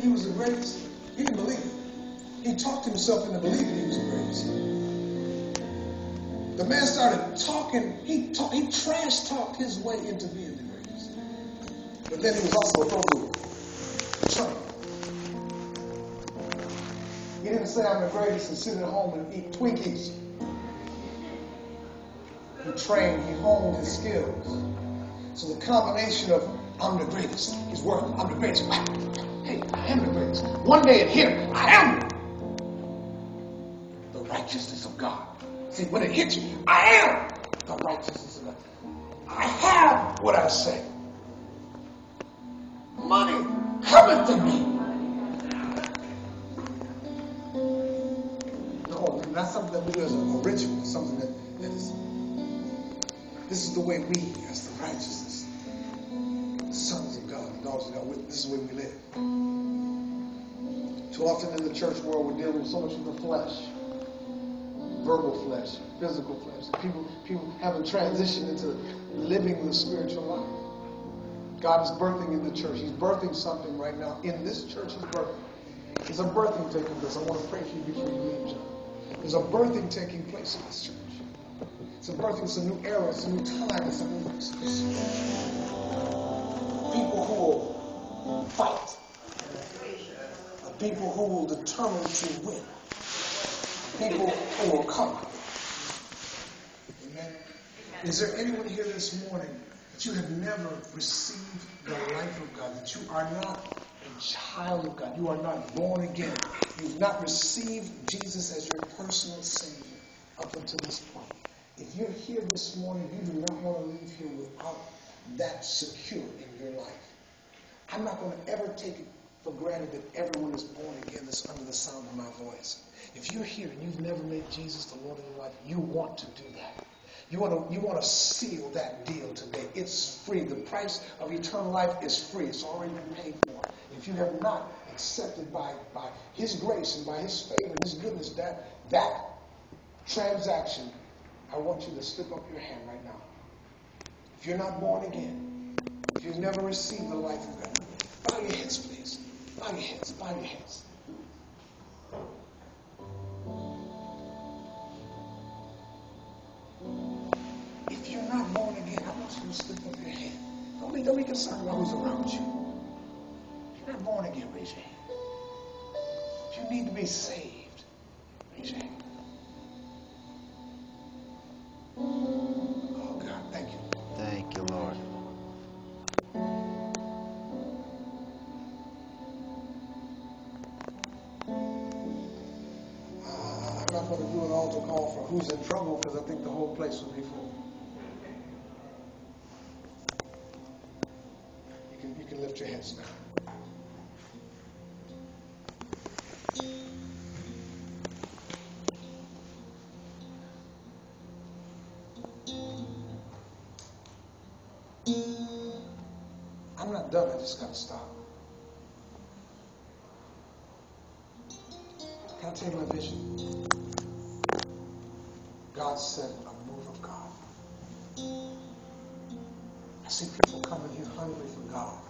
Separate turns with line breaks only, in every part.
he was the greatest? He didn't believe it. He talked himself into believing he was the greatest. The man started talking, he talk, he trash talked his way into being the greatest. But then he was also a Train. He didn't say I'm the greatest and sit at home and eat Twinkies. He trained, he honed his skills. So the combination of I'm the greatest, he's working, I'm the greatest. I am the. One day in here, I am the righteousness of God. See, when it hits you, I am the righteousness of God. I have what I say. Money cometh to me. No, not something that we do as a ritual, something that, that is. This is the way we, as the righteousness, sons daughters of this is where we live. Too often in the church world, we're dealing with so much of the flesh verbal flesh, physical flesh. People, people haven't transitioned into living the spiritual life. God is birthing in the church. He's birthing something right now. In this church, He's birthing. There's a birthing taking place. I want to pray for you before you leave, John. There's a birthing taking place in this church. It's a birthing, it's a new era, it's a new time, it's a new it's people who will mm, fight. People who will determine to win people who will come. Amen. Is there anyone here this morning that you have never received the life of God, that you are not a child of God, you are not born again, you've not received Jesus as your personal Savior up until this point? If you're here this morning, you do not want to leave here without that secure in your life. I'm not going to ever take it for granted that everyone is born again that's under the sound of my voice. If you're here and you've never made Jesus the Lord of your life, you want to do that. You want to you want to seal that deal today. It's free. The price of eternal life is free. It's already been paid for. If you have not accepted by, by His grace and by His favor and His goodness that that transaction, I want you to slip up your hand right now. If you're not born again, if you've never received the life of God, bow your heads, please. Bow your heads. Bow your heads. If you're not born again, I want you to slip up your hand. Don't be, don't be concerned about who's around you. If you're not born again, raise your hand. If you need to be saved, raise your hand. Call for who's in trouble because I think the whole place will be full. You can, you can lift your heads now. I'm not done. I just got to stop. Can I tell you my vision? God sent a move of God. I see people coming here hungry for God.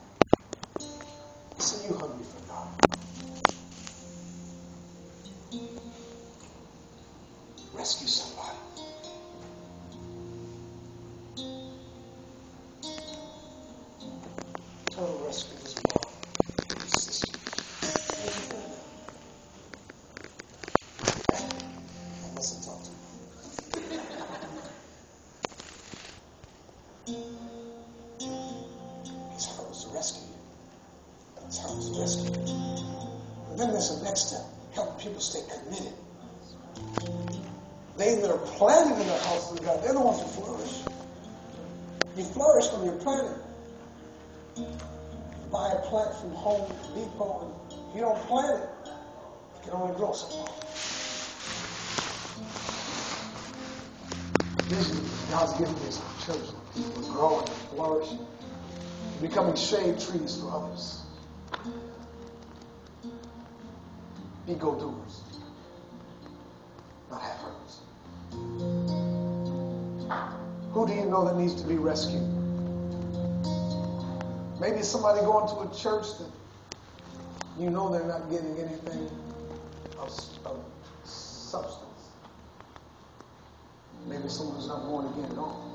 I see you hungry for God. Rescue somebody. Total rescue His heart was to rescue you. His heart was to rescue you. And then there's a next step. Help people stay committed. They that are planted in the house of God, they're the ones who flourish. You flourish when you're planted. You buy a plant from Home Depot and if you don't plant it, it can only grow so long. Vision God's given a church is growing and flourishing, becoming shade trees for others. Be go doers, not have hearts. Who do you know that needs to be rescued? Maybe somebody going to a church that you know they're not getting anything of, of substance. Maybe someone's not born again at all.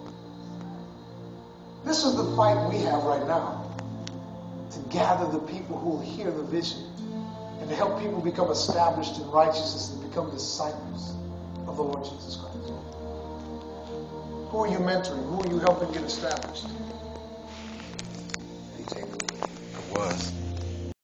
This is the fight we have right now to gather the people who will hear the vision and to help people become established in righteousness and become disciples of the Lord Jesus Christ. Who are you mentoring? Who are you helping get established?
Clue. I was.